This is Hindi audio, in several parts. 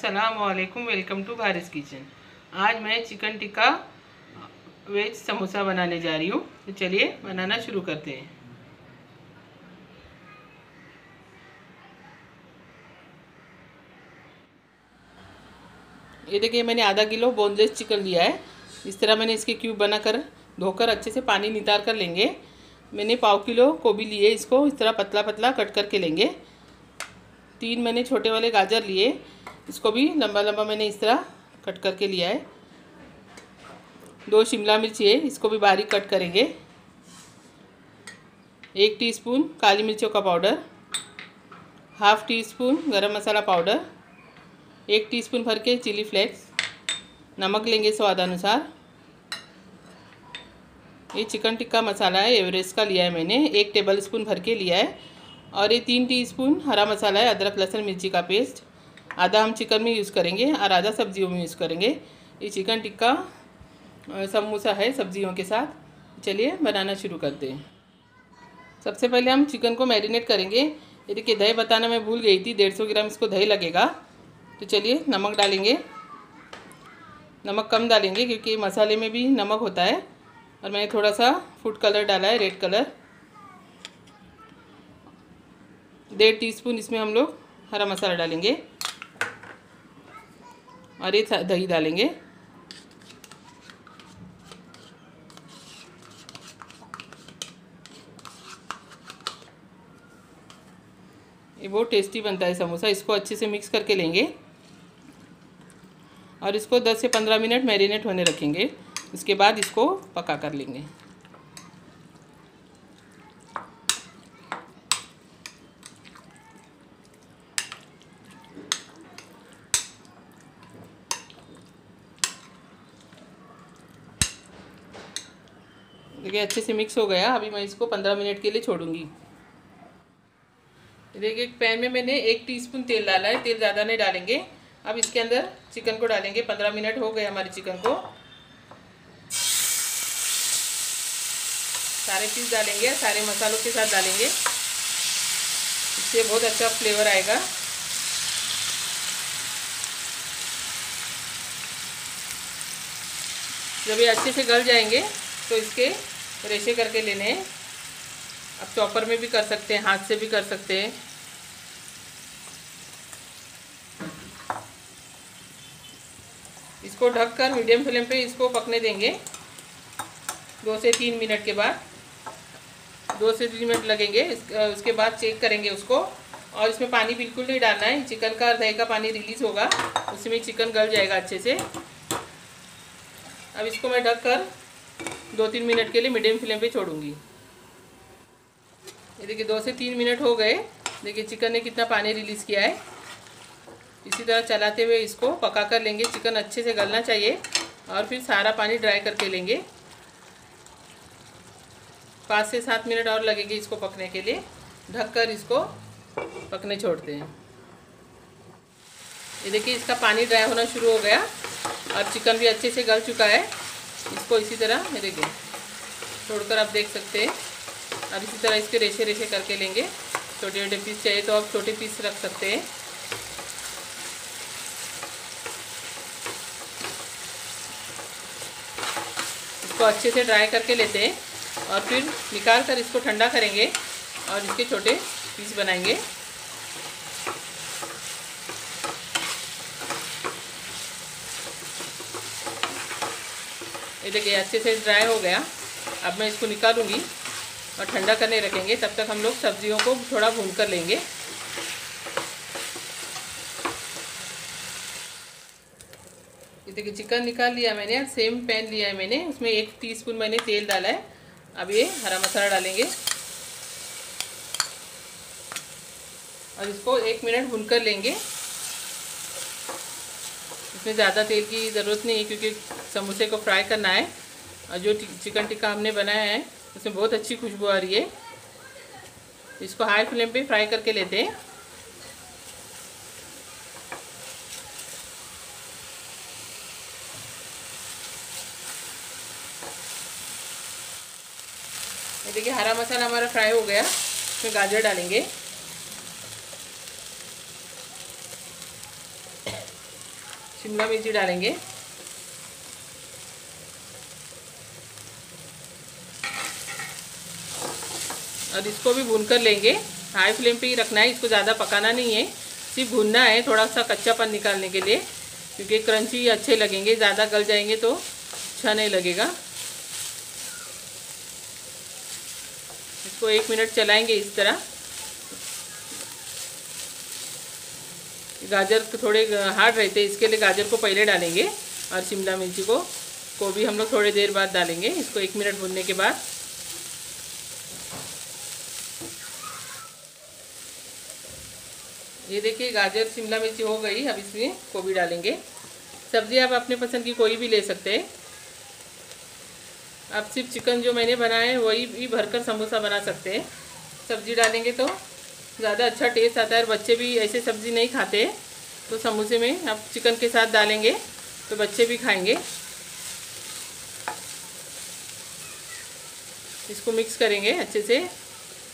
अस्सलाम वालेकुम वेलकम टू भारत किचन आज मैं चिकन टिक्का वेज समोसा बनाने जा रही हूँ। तो चलिए, बनाना शुरू करते हैं। ये देखिए, मैंने आधा किलो बोनलेस चिकन लिया है। इस तरह मैंने इसके क्यूब बनाकर, धोकर अच्छे से पानी नितार कर लेंगे। मैंने पाव किलो गोभी लिए, इसको इस तरह पतला पतला कट करके लेंगे। तीन मैंने छोटे वाले गाजर लिए। इसको भी लंबा लंबा मैंने इस तरह कट करके लिया है। दो शिमला मिर्च है, इसको भी बारीक कट करेंगे। एक टीस्पून काली मिर्चों का पाउडर, हाफ़ टी स्पून गरम मसाला पाउडर, एक टीस्पून भर के चिली फ्लेक्स, नमक लेंगे स्वादानुसार। ये चिकन टिक्का मसाला है, एवरेस्ट का लिया है मैंने, एक टेबल स्पून भर के लिया है। और ये तीन टीस्पून हरा मसाला है, अदरक लहसुन मिर्ची का पेस्ट। आधा हम चिकन में यूज़ करेंगे और आधा सब्जियों में यूज़ करेंगे। ये चिकन टिक्का समोसा है सब्जियों के साथ। चलिए बनाना शुरू करते हैं। सबसे पहले हम चिकन को मैरिनेट करेंगे। ये देखिए, दही बताना मैं भूल गई थी, डेढ़ सौ ग्राम इसको दही लगेगा। तो चलिए नमक डालेंगे। नमक कम डालेंगे क्योंकि मसाले में भी नमक होता है। और मैंने थोड़ा सा फ़ूड कलर डाला है रेड कलर डेढ़ टीस्पून इसमें हम लोग हरा मसाला डालेंगे। और ये दही डालेंगे। ये बहुत टेस्टी बनता है समोसा। इसको अच्छे से मिक्स करके लेंगे। और इसको 10 से 15 मिनट मैरिनेट होने रखेंगे। उसके बाद इसको पका कर लेंगे। देखिए अच्छे से मिक्स हो गया। अभी मैं इसको पंद्रह मिनट के लिए छोड़ूँगी। देखिए, एक पैन में मैंने एक टीस्पून तेल डाला है। तेल ज़्यादा नहीं डालेंगे। अब इसके अंदर चिकन को डालेंगे। पंद्रह मिनट हो गए हमारे चिकन को। सारे पीस डालेंगे, सारे मसालों के साथ डालेंगे। इससे बहुत अच्छा फ्लेवर आएगा। जब ये अच्छे से गल जाएँगे तो इसके रेशे करके लेने अब चॉपर में भी कर सकते हैं, हाथ से भी कर सकते हैं। इसको ढककर मीडियम फ्लेम पे इसको पकने देंगे। दो से तीन मिनट के बाद। दो से तीन मिनट लगेंगे। उसके बाद चेक करेंगे उसको। और इसमें पानी बिल्कुल नहीं डालना है। चिकन का, दही का पानी रिलीज़ होगा। उसमें चिकन गल जाएगा अच्छे से। अब इसको मैं ढक कर दो तीन मिनट के लिए मीडियम फ्लेम पे छोड़ूँगी। ये देखिए, दो से तीन मिनट हो गए। देखिए चिकन ने कितना पानी रिलीज़ किया है। इसी तरह चलाते हुए इसको पका कर लेंगे। चिकन अच्छे से गलना चाहिए और फिर सारा पानी ड्राई करके लेंगे। पाँच से सात मिनट और लगेंगे इसको पकने के लिए। ढककर इसको पकने छोड़ते हैं। ये देखिए, इसका पानी ड्राई होना शुरू हो गया। और चिकन भी अच्छे से गल चुका है। इसको इसी तरह देखिए छोड़कर आप देख सकते हैं। अब इसी तरह इसके रेशे रेशे करके लेंगे। छोटे छोटे पीस चाहिए तो आप छोटे पीस रख सकते हैं। इसको अच्छे से ड्राई करके लेते हैं और फिर निकाल कर इसको ठंडा करेंगे और इसके छोटे पीस बनाएँगे। देखिए, अच्छे से ड्राई हो गया। अब मैं इसको निकालूँगी और ठंडा करने रखेंगे, तब तक हम लोग सब्जियों को थोड़ा भून कर लेंगे। ये देखिए चिकन निकाल लिया मैंने सेम पैन लिया है मैंने, उसमें एक टीस्पून मैंने तेल डाला है। अब ये हरा मसाला डालेंगे। और इसको एक मिनट भून कर लेंगे। इसमें ज़्यादा तेल की ज़रूरत नहीं है, क्योंकि समोसे को फ्राई करना है। और जो चिकन टिक्का हमने बनाया है, उसमें बहुत अच्छी खुशबू आ रही है। इसको हाई फ्लेम पे फ्राई करके लेते हैं। ये देखिए, हरा मसाला हमारा फ्राई हो गया। इसमें गाजर डालेंगे। शिमला मिर्ची डालेंगे। और इसको भी भून कर लेंगे। हाई फ्लेम पे ही रखना है, इसको ज़्यादा पकाना नहीं है। सिर्फ़ भूनना है थोड़ा सा कच्चापन निकालने के लिए, क्योंकि क्रंची अच्छे लगेंगे, ज़्यादा गल जाएँगे तो अच्छा नहीं लगेगा। इसको एक मिनट चलाएँगे इस तरह। गाजर थोड़े हार्ड रहते हैं, इसके लिए गाजर को पहले डालेंगे, और शिमला मिर्ची को को भी हम लोग थोड़ी देर बाद डालेंगे। इसको एक मिनट भूनने के बाद ये देखिए, गाजर, शिमला मिर्ची हो गई। अब इसमें गोभी डालेंगे। सब्ज़ी आप अपने पसंद की कोई भी ले सकते हैं। आप सिर्फ़ चिकन जो मैंने बनाया है, वही भी भरकर समोसा बना सकते हैं। सब्ज़ी डालेंगे तो ज़्यादा अच्छा टेस्ट आता है और बच्चे भी ऐसे सब्ज़ी नहीं खाते तो समोसे में आप चिकन के साथ डालेंगे तो बच्चे भी खाएँगे। इसको मिक्स करेंगे अच्छे से।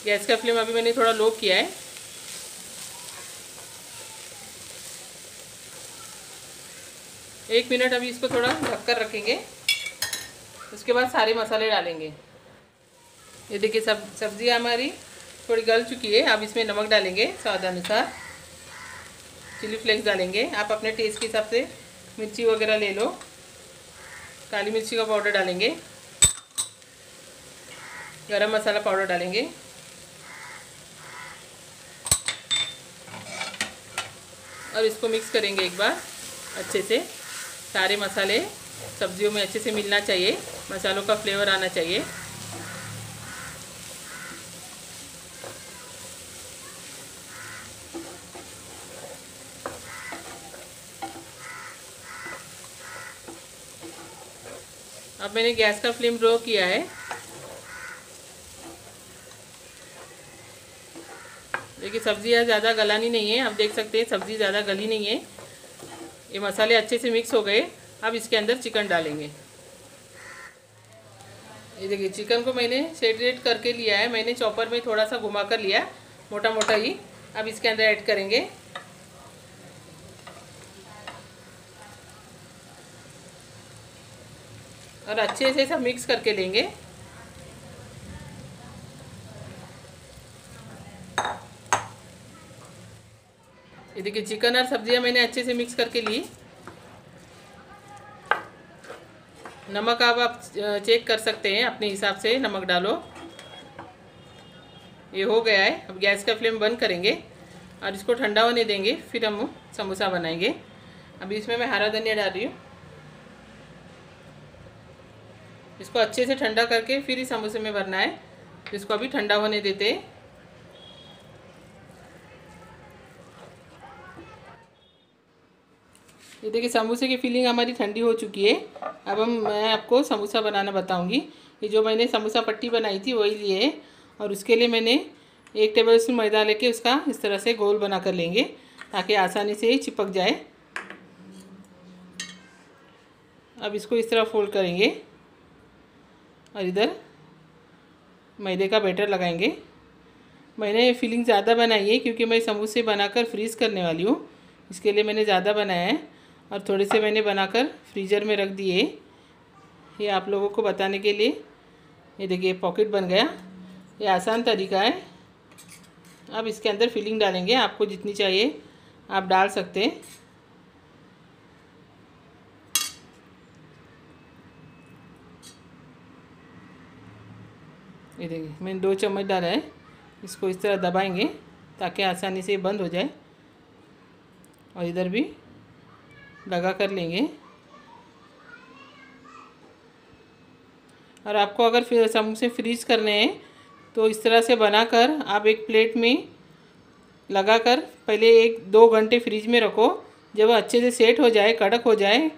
गैस का फ्लेम अभी मैंने थोड़ा लो किया है। एक मिनट अभी इसको थोड़ा ढककर रखेंगे। उसके बाद सारे मसाले डालेंगे। ये देखिए, सब सब्ज़ी हमारी थोड़ी गल चुकी है। अब इसमें नमक डालेंगे स्वाद अनुसार। चिली फ्लेक्स डालेंगे। आप अपने टेस्ट के हिसाब से मिर्ची वगैरह ले लो। काली मिर्ची का पाउडर डालेंगे। गरम मसाला पाउडर डालेंगे। और इसको मिक्स करेंगे एक बार अच्छे से। सारे मसाले सब्जियों में अच्छे से मिलना चाहिए। मसालों का फ्लेवर आना चाहिए। अब मैंने गैस का फ्लेम ड्रॉ किया है। देखिए सब्ज़ी ज़्यादा गलानी नहीं है। आप देख सकते हैं, सब्ज़ी ज़्यादा गली नहीं है। ये मसाले अच्छे से मिक्स हो गए। अब इसके अंदर चिकन डालेंगे। ये देखिए चिकन को मैंने सेटरेट करके लिया है। मैंने चॉपर में थोड़ा सा घुमा कर लिया मोटा मोटा ही। अब इसके अंदर ऐड करेंगे। और अच्छे से सब मिक्स करके लेंगे। ये देखिए चिकन और सब्ज़ियाँ मैंने अच्छे से मिक्स करके ली। नमक आप आप चेक कर सकते हैं, अपने हिसाब से नमक डालो। ये हो गया है, अब गैस का फ्लेम बंद करेंगे और इसको ठंडा होने देंगे, फिर हम समोसा बनाएँगे। अभी इसमें मैं हरा धनिया डाल रही हूँ। इसको अच्छे से ठंडा करके फिर ही समोसे में भरना है। इसको अभी ठंडा होने देते हैं। ये देखिए, समोसे की फीलिंग हमारी ठंडी हो चुकी है। अब हम, मैं आपको समोसा बनाना बताऊँगी। ये जो मैंने समोसा पट्टी बनाई थी, वही लिए है। और उसके लिए मैंने एक टेबल स्पून मैदा लेके उसका इस तरह से गोल बना कर लेंगे, ताकि आसानी से चिपक जाए। अब इसको इस तरह फोल्ड करेंगे। और इधर मैदे का बैटर लगाएँगे। मैंने फिलिंग ज़्यादा बनाई है, क्योंकि मैं समोसे बनाकर फ्रीज़ करने वाली हूँ। इसके लिए मैंने ज़्यादा बनाया है। और थोड़े से मैंने बनाकर फ्रीज़र में रख दिए ये आप लोगों को बताने के लिए। ये देखिए पॉकेट बन गया। ये आसान तरीका है। अब इसके अंदर फिलिंग डालेंगे। आपको जितनी चाहिए आप डाल सकते हैं। ये देखिए, मैंने दो चम्मच डाला है। इसको इस तरह दबाएँगे ताकि आसानी से बंद हो जाए। और इधर भी लगा कर लेंगे। और आपको अगर फिर समोसे फ्रीज करने हैं तो इस तरह से बनाकर आप एक प्लेट में लगाकर पहले एक दो घंटे फ्रीज में रखो। जब अच्छे से सेट हो जाए, कड़क हो जाए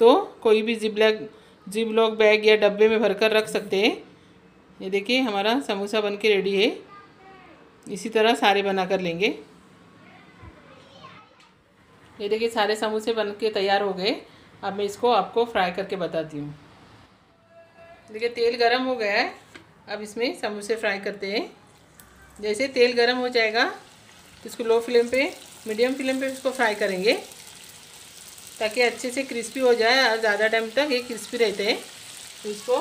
तो कोई भी जिबलैक जिबलॉक बैग या डब्बे में भरकर रख सकते हैं। ये देखिए, हमारा समोसा बन के रेडी है। इसी तरह सारे बना कर लेंगे। ये देखिए, सारे समोसे बन के तैयार हो गए। अब मैं इसको आपको फ्राई करके बताती हूँ। देखिए, तेल गरम हो गया है। अब इसमें समोसे फ्राई करते हैं। जैसे तेल गरम हो जाएगा तो इसको लो फ्लेम पे मीडियम फ्लेम पे इसको फ्राई करेंगे। ताकि अच्छे से क्रिस्पी हो जाए और ज़्यादा टाइम तक ये क्रिस्पी रहते हैं। तो इसको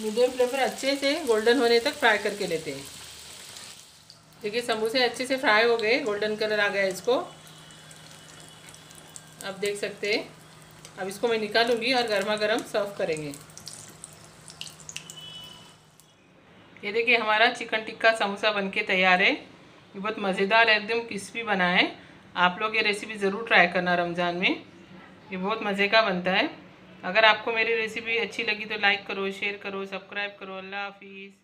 मीडियम फ्लेम पर अच्छे से गोल्डन होने तक फ्राई करके लेते हैं। देखिए, समोसे अच्छे से फ्राई हो गए। गोल्डन कलर आ गया इसको। आप देख सकते हैं। अब इसको मैं निकालूँगी और गर्मा गर्म सर्व करेंगे। ये देखिए, हमारा चिकन टिक्का समोसा बनके तैयार है। ये बहुत मज़ेदार है, एकदम क्रिस्पी बना है। आप लोग ये रेसिपी ज़रूर ट्राई करना रमज़ान में। ये बहुत मज़े का बनता है। अगर आपको मेरी रेसिपी अच्छी लगी तो लाइक करो शेयर करो सब्सक्राइब करो। अल्लाह हाफिज़।